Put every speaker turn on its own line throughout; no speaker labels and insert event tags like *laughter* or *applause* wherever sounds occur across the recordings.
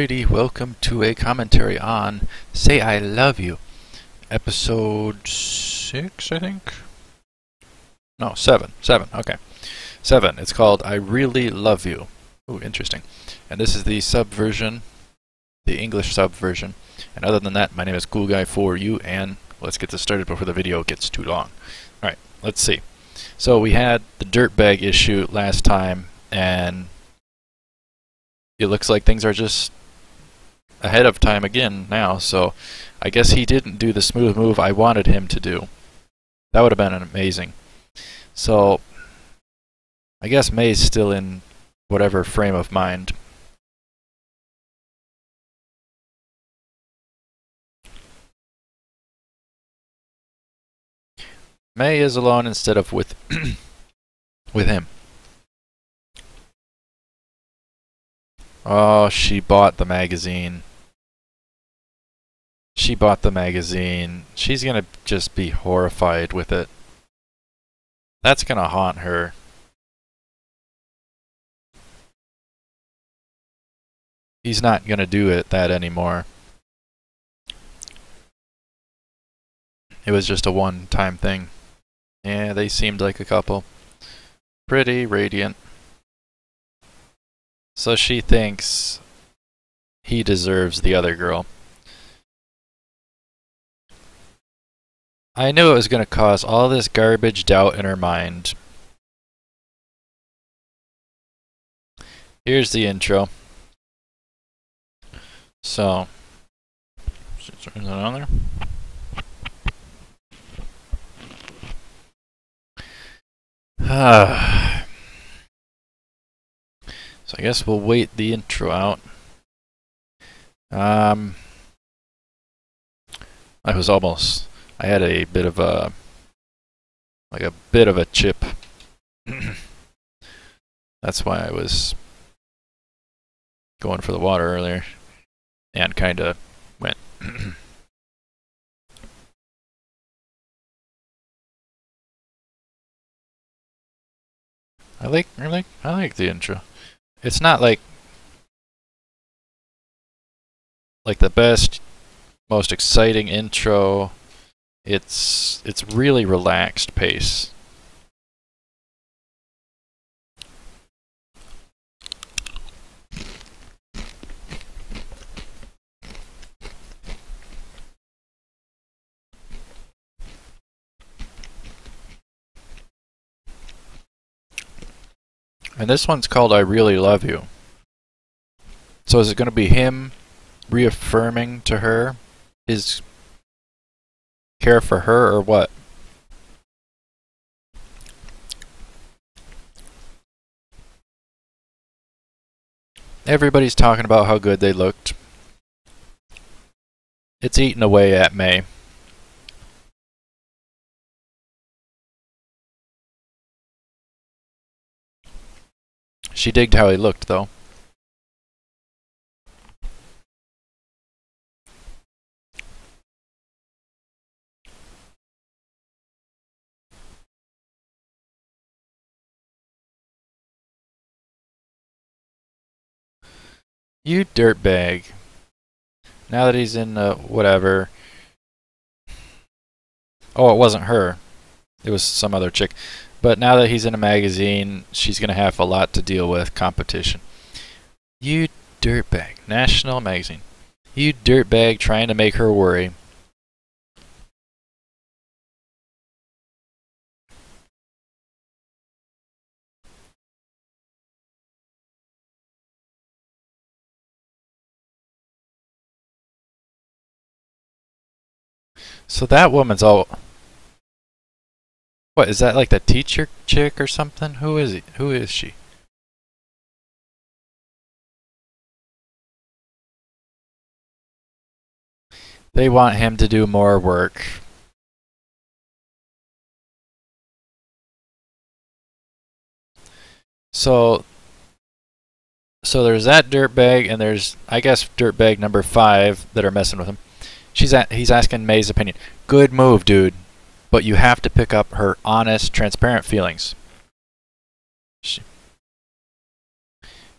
Welcome to a commentary on Say I Love You, episode 6, I think? No, 7. 7, okay. 7. It's called I Really Love You. Ooh, interesting. And this is the sub version, the English sub version. And other than that, my name is Cool Guy for you, and let's get this started before the video gets too long. Alright, let's see. So we had the dirtbag issue last time, and it looks like things are just ahead of time again now, so I guess he didn't do the smooth move I wanted him to do. That would have been amazing. So, I guess Mei's still in whatever frame of mind. Mei is alone instead of with *clears throat* with him. Oh, she bought the magazine. She bought the magazine. She's gonna just be horrified with it. That's gonna haunt her. He's not gonna do it that anymore. It was just a one-time thing. Yeah, they seemed like a couple. Pretty radiant. So she thinks he deserves the other girl. I knew it was going to cause all this garbage doubt in her mind. Here's the intro. So, turn that on there. Ah. *sighs* so I guess we'll wait the intro out. Um, I was almost I had a bit of a like a bit of a chip. *clears throat* That's why I was going for the water earlier and kind of went. *clears throat* I like I like I like the intro. It's not like like the best most exciting intro it's it's really relaxed pace. And this one's called I Really Love You. So is it going to be him reaffirming to her his care for her or what? Everybody's talking about how good they looked. It's eating away at Mei. She digged how he looked, though. You dirtbag. Now that he's in uh, whatever. Oh, it wasn't her. It was some other chick. But now that he's in a magazine, she's going to have a lot to deal with competition. You dirtbag. National Magazine. You dirtbag trying to make her worry. So that woman's all... What, is that like the teacher chick or something? Who is he? Who is she? They want him to do more work. So, so there's that dirtbag, and there's, I guess, dirtbag number five that are messing with him. She's at, he's asking Mei's opinion. Good move, dude. But you have to pick up her honest, transparent feelings. She,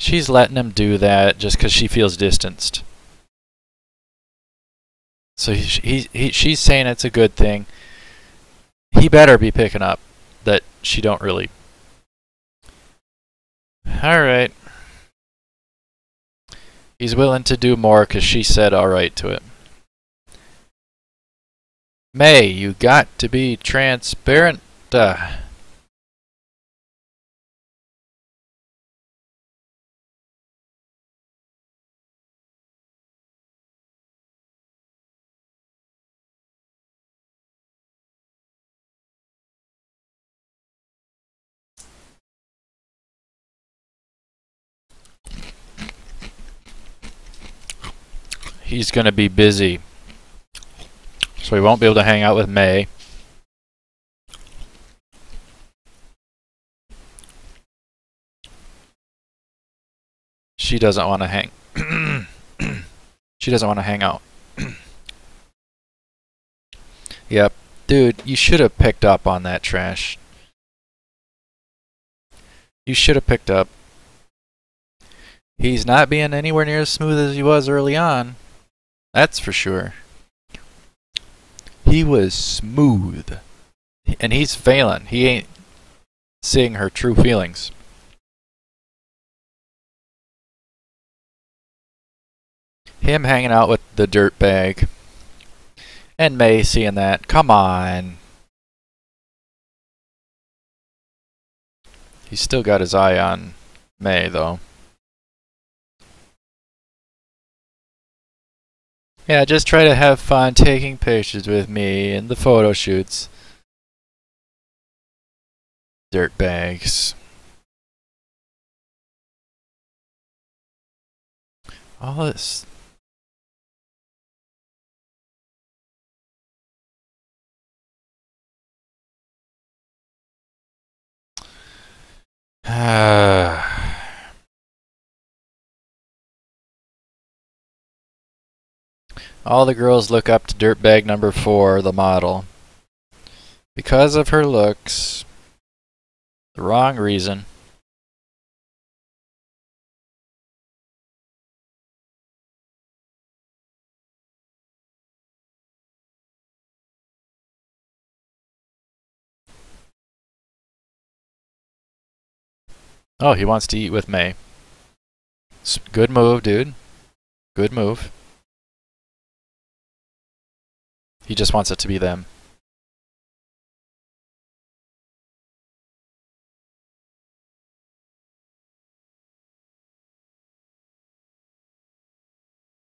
She's letting him do that just because she feels distanced. So he, he, he, she's saying it's a good thing. He better be picking up that she don't really. All right. He's willing to do more because she said all right to it. Mei, you got to be transparent. Uh, he's going to be busy. So he won't be able to hang out with Mei. She doesn't want to hang. *clears throat* she doesn't want to hang out. *clears throat* yep. Dude, you should have picked up on that trash. You should have picked up. He's not being anywhere near as smooth as he was early on. That's for sure. He was smooth. And he's failing. He ain't seeing her true feelings. Him hanging out with the dirt bag. And Mei seeing that. Come on. He's still got his eye on Mei, though. Yeah, just try to have fun taking pictures with me in the photo shoots. Dirt bags. All this. Ah. All the girls look up to dirtbag number four, the model. Because of her looks. The wrong reason. Oh, he wants to eat with Mei. Good move, dude. Good move. He just wants it to be them.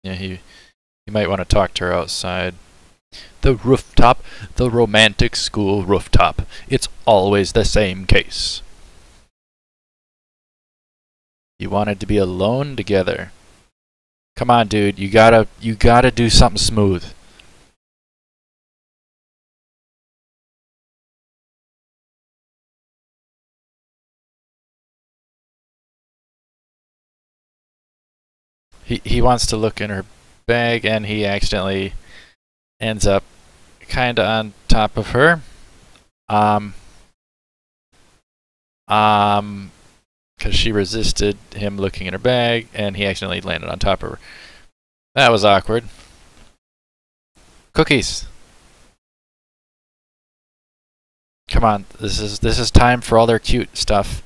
Yeah, he he might want to talk to her outside. The rooftop, the romantic school rooftop. It's always the same case. You wanted to be alone together. Come on, dude. You gotta you gotta do something smooth. He he wants to look in her bag and he accidentally ends up kind of on top of her. Um, um, because she resisted him looking in her bag and he accidentally landed on top of her. That was awkward. Cookies. Come on, this is this is time for all their cute stuff.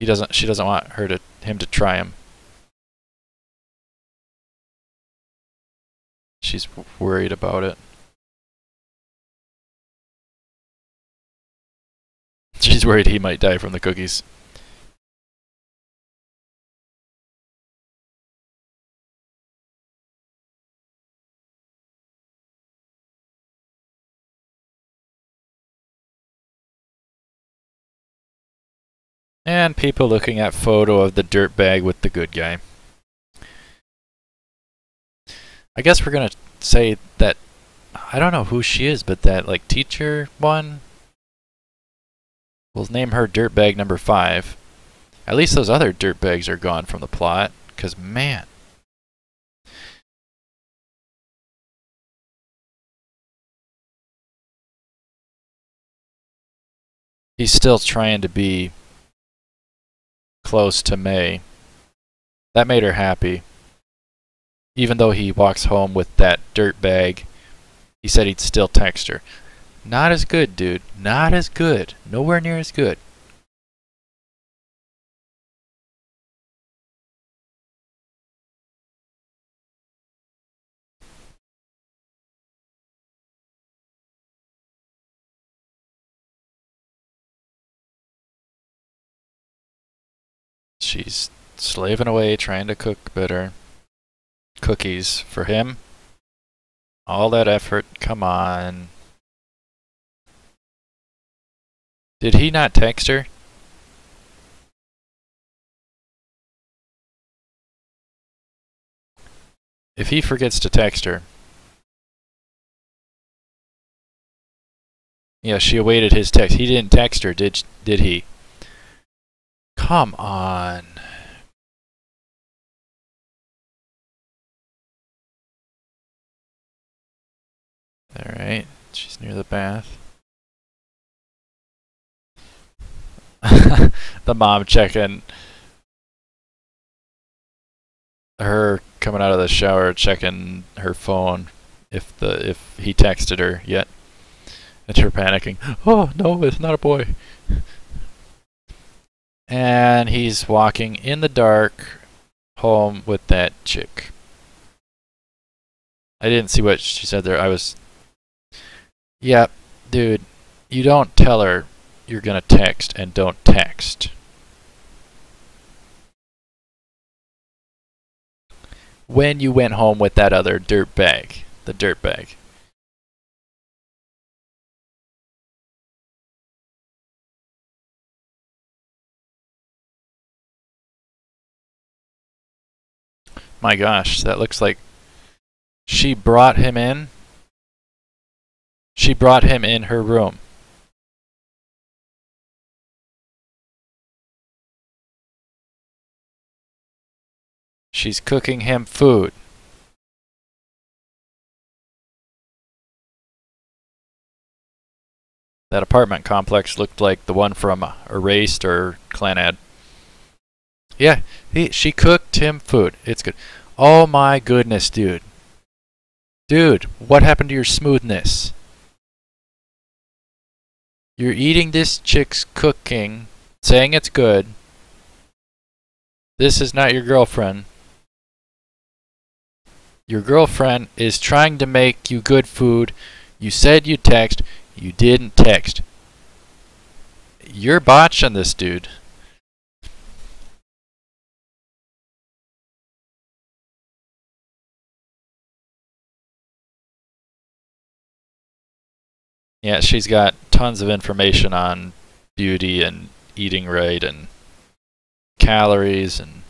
He doesn't. She doesn't want her to him to try him. She's worried about it. She's worried he might die from the cookies. And people looking at photo of the dirt bag with the good guy. I guess we're gonna say that I don't know who she is, but that like teacher one. We'll name her dirtbag number five. At least those other dirtbags are gone from the plot, cause man. he's still trying to be close to Mei. That made her happy. Even though he walks home with that dirt bag, he said he'd still text her. Not as good, dude. Not as good. Nowhere near as good. She's slaving away trying to cook better cookies for him. All that effort, come on. Did he not text her? If he forgets to text her. Yeah, she awaited his text. He didn't text her, did did he? Come on. Alright, she's near the bath. *laughs* the mom checking. Her coming out of the shower checking her phone if the if he texted her yet. And her panicking. *gasps* Oh no it's not a boy and he's walking in the dark home with that chick. I didn't see what she said there. I was yeah dude you don't tell her you're going to text and don't text. When you went home with that other dirt bag, the dirt My gosh, that looks like she brought him in. She brought him in her room. She's cooking him food. That apartment complex looked like the one from Erased or Clannad. Yeah, he, she cooked him food. It's good. Oh my goodness, dude. Dude, what happened to your smoothness? You're eating this chick's cooking, saying it's good. This is not your girlfriend. Your girlfriend is trying to make you good food. You said you text. You didn't text. You're botching this, dude. Yeah, she's got tons of information on beauty and eating right and calories and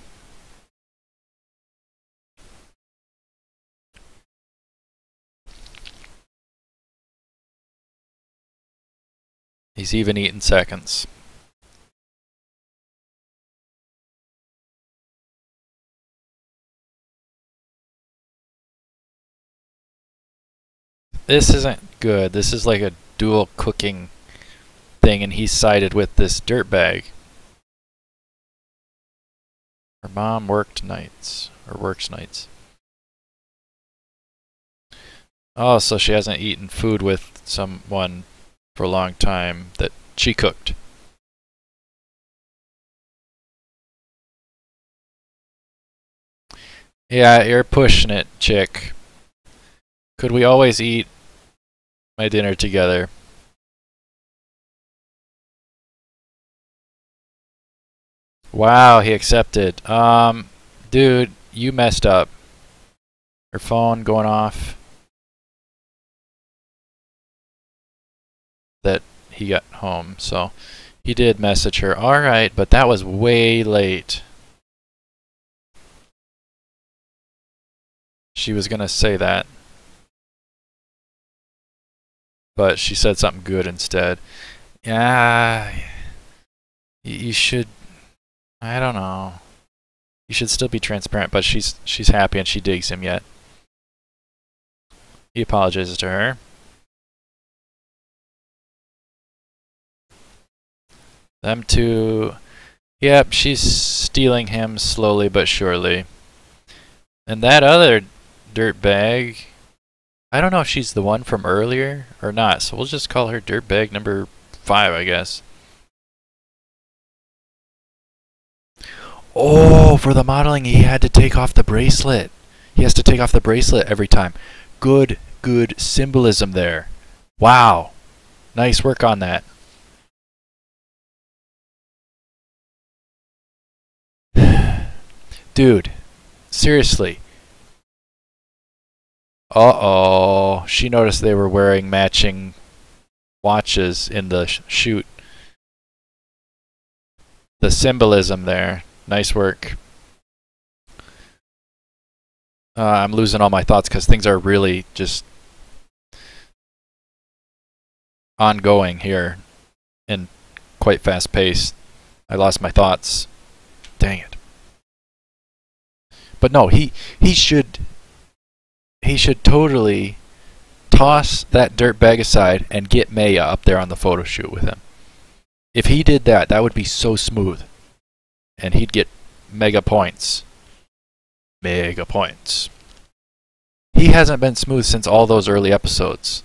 He's even eating seconds. This isn't good. This is like a dual cooking thing and he sided with this dirtbag. Her mom worked nights, or works nights. Oh, so she hasn't eaten food with someone for a long time that she cooked. Yeah, you're pushing it, chick. Could we always eat my dinner together? Wow, he accepted. Um, dude, you messed up. Your phone going off. that he got home. So he did message her, all right, but that was way late. She was going to say that. But she said something good instead. Yeah, you should, I don't know. You should still be transparent, but she's she's happy and she digs him yet. He apologizes to her. Them two. Yep, she's stealing him slowly but surely. And that other dirtbag. I don't know if she's the one from earlier or not, so we'll just call her dirtbag number five, I guess. Oh, for the modeling, he had to take off the bracelet. He has to take off the bracelet every time. Good, good symbolism there. Wow. Nice work on that. *sighs* Dude, seriously. Uh-oh. She noticed they were wearing matching watches in the sh shoot. The symbolism there. Nice work. Uh, I'm losing all my thoughts because things are really just ongoing here and quite fast paced. I lost my thoughts. Dang it. But no, he he should he should totally toss that dirt bag aside and get Maya up there on the photo shoot with him. If he did that, that would be so smooth. And he'd get mega points. Mega points. He hasn't been smooth since all those early episodes.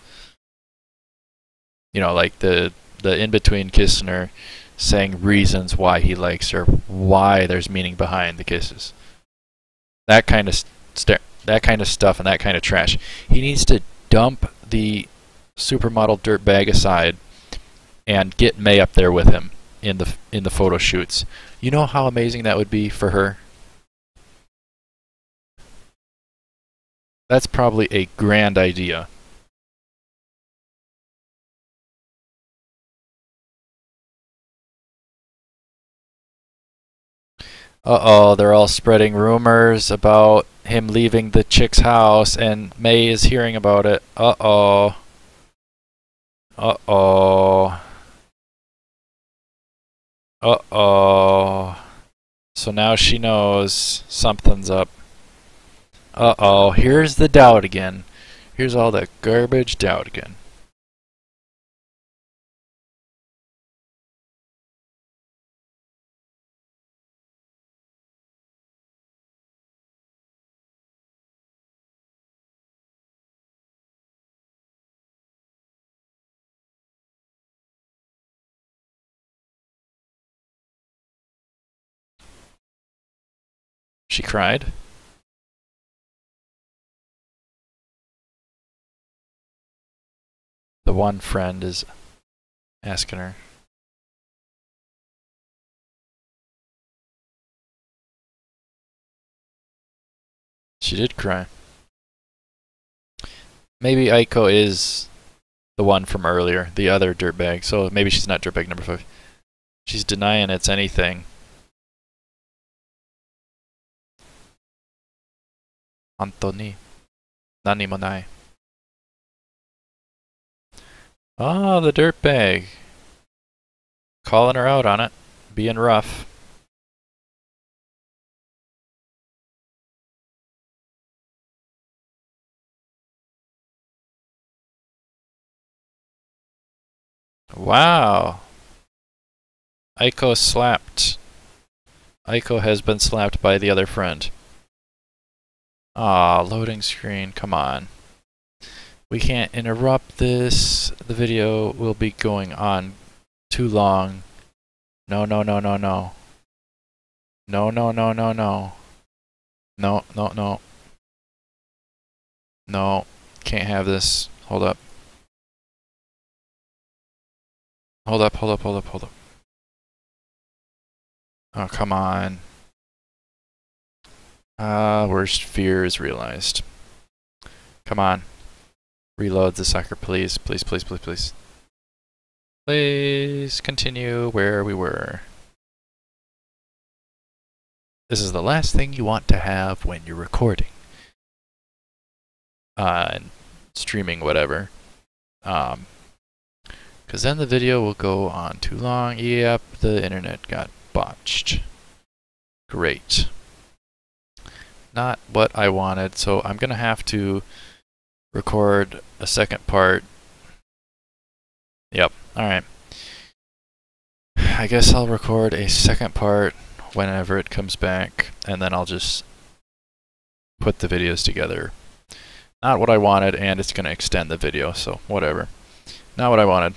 You know, like the the in between kissing her, saying reasons why he likes her, why there's meaning behind the kisses. That kind of st- that kind of stuff and that kind of trash. He needs to dump the supermodel dirt bag aside and get Mei up there with him in the in the photo shoots. You know how amazing that would be for her? That's probably a grand idea. Uh-oh, they're all spreading rumors about him leaving the chick's house, and Mei is hearing about it. Uh-oh. Uh-oh. Uh-oh. So now she knows something's up. Uh-oh, here's the doubt again. Here's all that garbage doubt again. She cried. The one friend is asking her. She did cry. Maybe Aiko is the one from earlier, the other dirtbag. So maybe she's not dirtbag number five. She's denying it's anything. Anthony. Nani mo nai. Oh, eh. ah, the dirtbag. Calling her out on it. Being rough. Wow. Aiko slapped. Aiko has been slapped by the other friend. Ah, loading screen, come on. We can't interrupt this. The video will be going on too long. No, no, no, no, no. No, no, no, no, no. No, no, no. No, can't have this. Hold up. Hold up, hold up, hold up, hold up. Oh, come on. Ah, uh, worst fear is realized. Come on. Reload the sucker, please. Please, please, please, please. Please continue where we were. This is the last thing you want to have when you're recording. Uh, and streaming whatever. Um, because then the video will go on too long. Yep, the internet got botched. Great not what I wanted, so I'm going to have to record a second part. Yep, alright. I guess I'll record a second part whenever it comes back, and then I'll just put the videos together. Not what I wanted, and it's going to extend the video, so whatever. Not what I wanted.